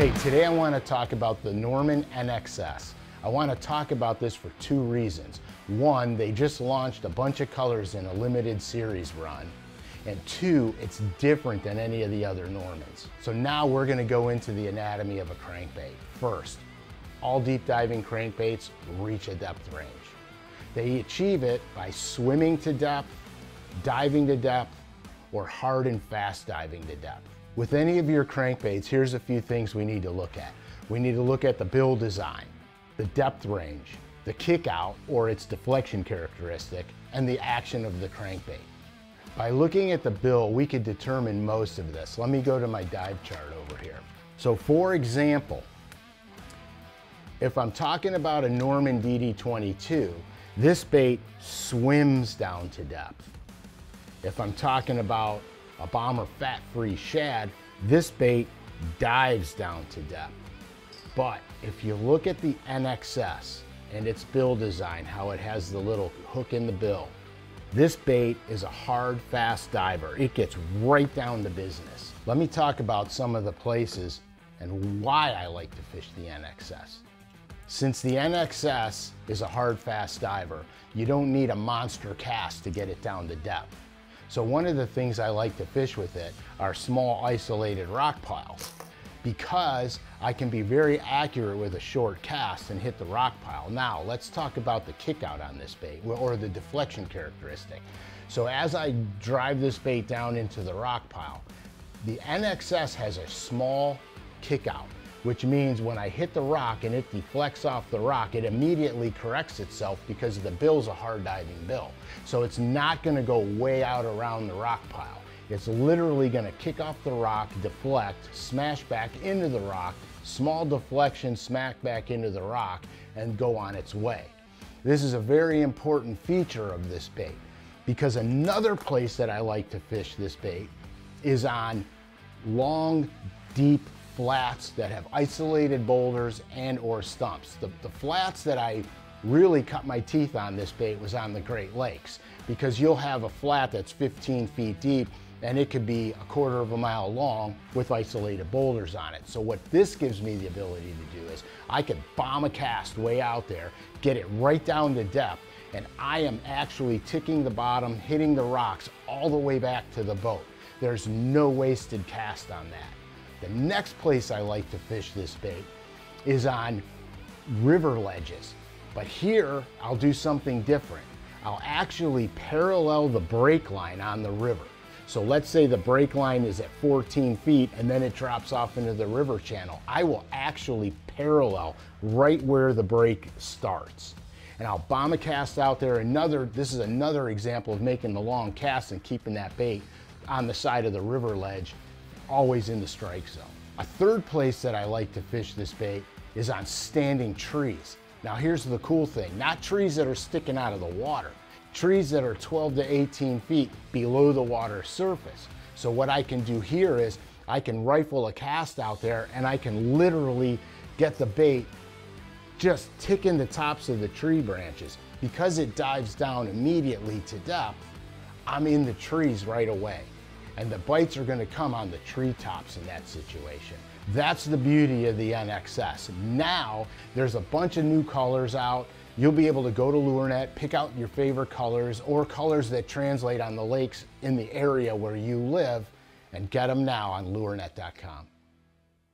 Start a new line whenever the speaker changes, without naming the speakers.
Hey, today I want to talk about the Norman NXS. I want to talk about this for two reasons. One, they just launched a bunch of colors in a limited series run. And two, it's different than any of the other Normans. So now we're going to go into the anatomy of a crankbait. First, all deep diving crankbaits reach a depth range. They achieve it by swimming to depth, diving to depth, or hard and fast diving to depth. With any of your crankbaits, here's a few things we need to look at. We need to look at the bill design, the depth range, the kick out or its deflection characteristic, and the action of the crankbait. By looking at the bill, we could determine most of this. Let me go to my dive chart over here. So for example, if I'm talking about a Norman DD22, this bait swims down to depth. If I'm talking about a bomber fat-free shad, this bait dives down to depth. But if you look at the NXS and its bill design, how it has the little hook in the bill, this bait is a hard, fast diver. It gets right down to business. Let me talk about some of the places and why I like to fish the NXS. Since the NXS is a hard, fast diver, you don't need a monster cast to get it down to depth. So one of the things I like to fish with it are small isolated rock piles because I can be very accurate with a short cast and hit the rock pile. Now, let's talk about the kick out on this bait or the deflection characteristic. So as I drive this bait down into the rock pile, the NXS has a small kick out which means when I hit the rock and it deflects off the rock, it immediately corrects itself because the bill's a hard diving bill. So it's not gonna go way out around the rock pile. It's literally gonna kick off the rock, deflect, smash back into the rock, small deflection, smack back into the rock, and go on its way. This is a very important feature of this bait because another place that I like to fish this bait is on long, deep flats that have isolated boulders and or stumps. The, the flats that I really cut my teeth on this bait was on the Great Lakes because you'll have a flat that's 15 feet deep and it could be a quarter of a mile long with isolated boulders on it. So what this gives me the ability to do is I can bomb a cast way out there, get it right down to depth, and I am actually ticking the bottom, hitting the rocks all the way back to the boat. There's no wasted cast on that. The next place I like to fish this bait is on river ledges. But here, I'll do something different. I'll actually parallel the break line on the river. So let's say the break line is at 14 feet and then it drops off into the river channel. I will actually parallel right where the break starts. And I'll bomb a cast out there. Another, this is another example of making the long cast and keeping that bait on the side of the river ledge always in the strike zone. A third place that I like to fish this bait is on standing trees. Now here's the cool thing, not trees that are sticking out of the water, trees that are 12 to 18 feet below the water surface. So what I can do here is I can rifle a cast out there and I can literally get the bait just ticking the tops of the tree branches. Because it dives down immediately to depth, I'm in the trees right away and the bites are gonna come on the treetops in that situation. That's the beauty of the NXS. Now, there's a bunch of new colors out. You'll be able to go to LureNet, pick out your favorite colors or colors that translate on the lakes in the area where you live and get them now on lurenet.com.